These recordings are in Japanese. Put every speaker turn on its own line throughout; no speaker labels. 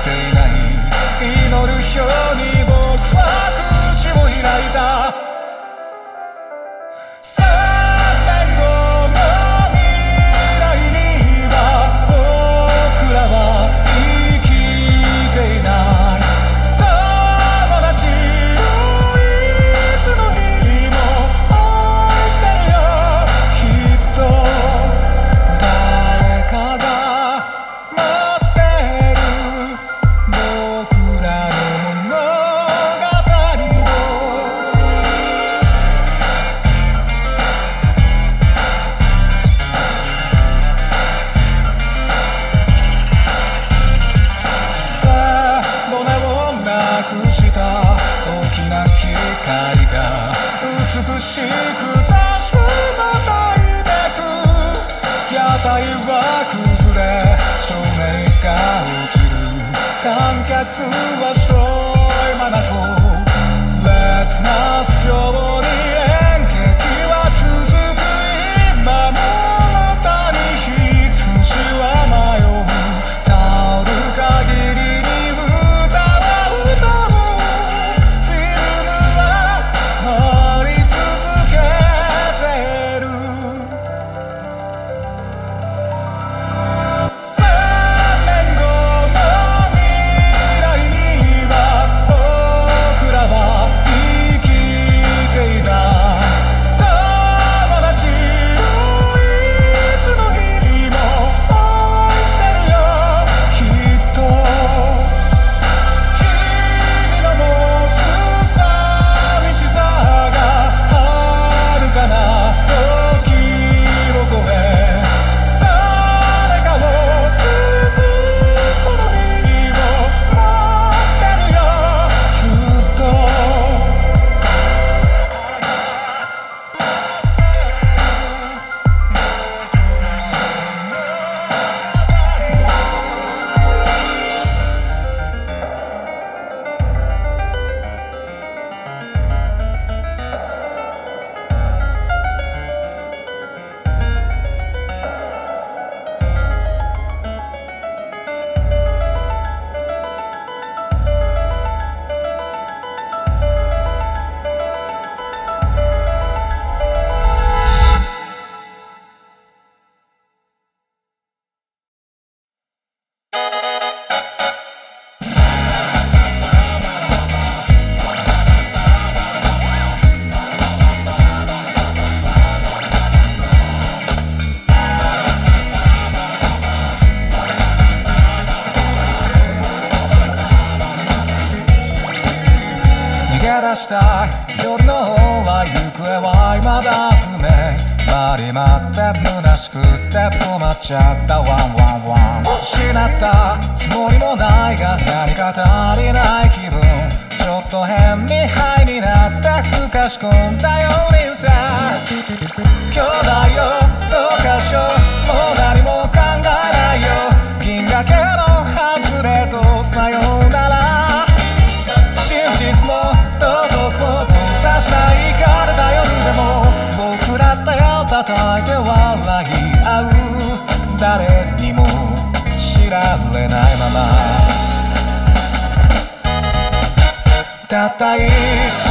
っていない。祈るように僕は口を開いた。る観客はしした。夜の方は行方は未だ不明。回り回って虚しくって止まっちゃったワンワンワン。失ったつもりもないが何か足りない気分。ちょっと変にハイになってふかし込んだよ。たった一瞬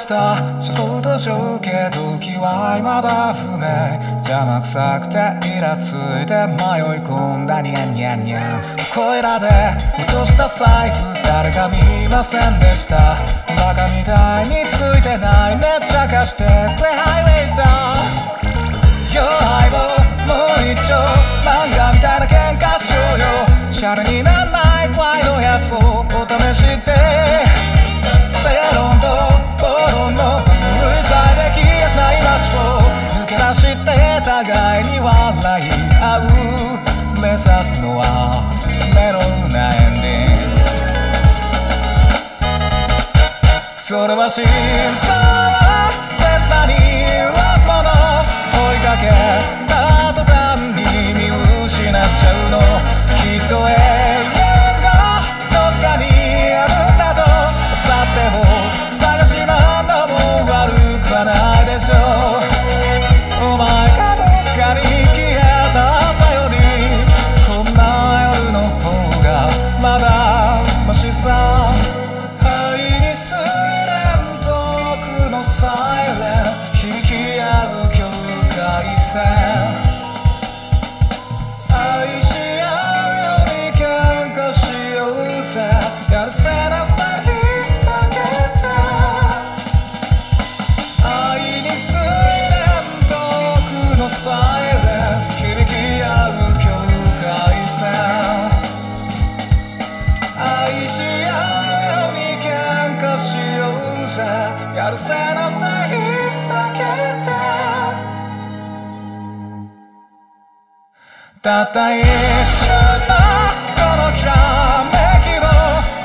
した。車窓と情景時は今だ不明。邪魔くさくてイラついて迷い込んだニャンニャンニャン。声らで落とした財布誰か見ませんでした。バカみたいについてないめっちゃ貸してくれハイウェイだ。弱い棒もう一丁漫画みたいな喧嘩しようよ。シャレになんない怖いのやつをお試しでそれは心臓を切なに揺すもの追いかけた途端に見失っちゃうの。きっとた。った一瞬のこのきらめきを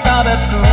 食べ尽く